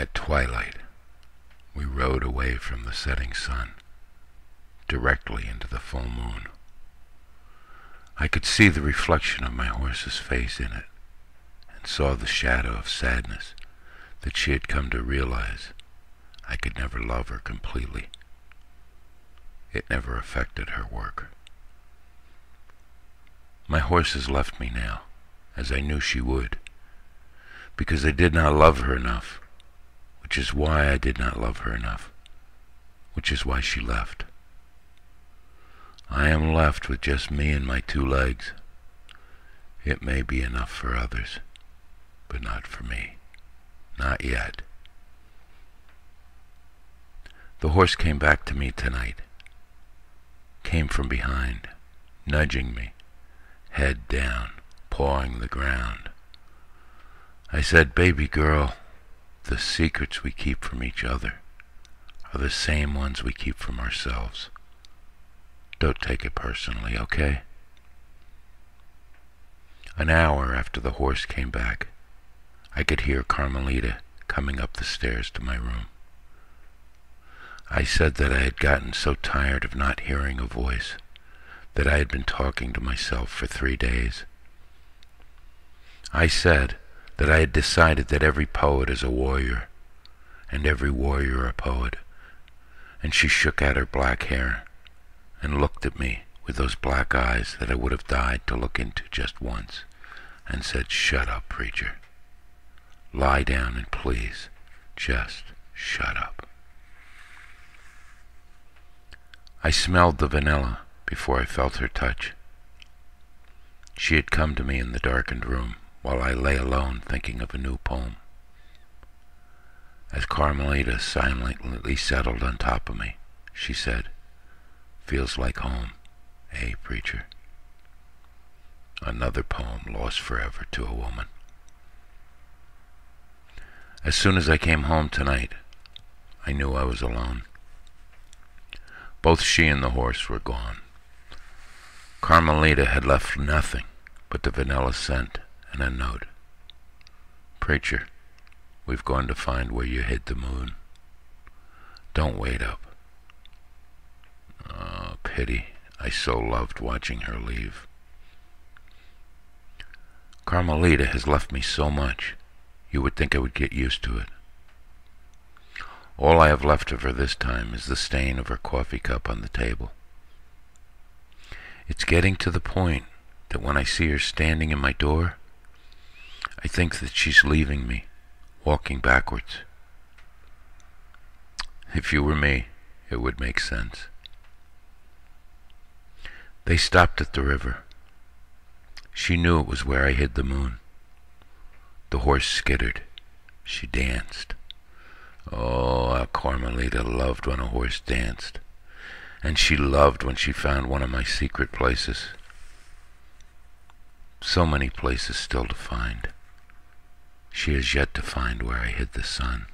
At twilight, we rode away from the setting sun, directly into the full moon. I could see the reflection of my horse's face in it, and saw the shadow of sadness that she had come to realize I could never love her completely. It never affected her work. My horse has left me now, as I knew she would, because I did not love her enough, which is why I did not love her enough, which is why she left. I am left with just me and my two legs. It may be enough for others, but not for me. Not yet. The horse came back to me tonight. Came from behind, nudging me, head down, pawing the ground. I said, Baby girl, the secrets we keep from each other are the same ones we keep from ourselves. Don't take it personally, okay? An hour after the horse came back, I could hear Carmelita coming up the stairs to my room. I said that I had gotten so tired of not hearing a voice that I had been talking to myself for three days. I said that I had decided that every poet is a warrior, and every warrior a poet, and she shook out her black hair and looked at me with those black eyes that I would have died to look into just once, and said, Shut up, preacher. Lie down and please, just shut up. I smelled the vanilla before I felt her touch. She had come to me in the darkened room while I lay alone thinking of a new poem. As Carmelita silently settled on top of me, she said, Feels like home, eh, preacher? Another poem lost forever to a woman. As soon as I came home tonight, I knew I was alone. Both she and the horse were gone. Carmelita had left nothing but the vanilla scent and a note. Preacher, we've gone to find where you hid the moon. Don't wait up. Oh, pity. I so loved watching her leave. Carmelita has left me so much, you would think I would get used to it. All I have left of her this time is the stain of her coffee cup on the table. It's getting to the point that when I see her standing in my door, I think that she's leaving me, walking backwards. If you were me, it would make sense. They stopped at the river. She knew it was where I hid the moon. The horse skittered. She danced. Oh, how Carmelita loved when a horse danced. And she loved when she found one of my secret places. So many places still to find. She has yet to find where I hid the sun.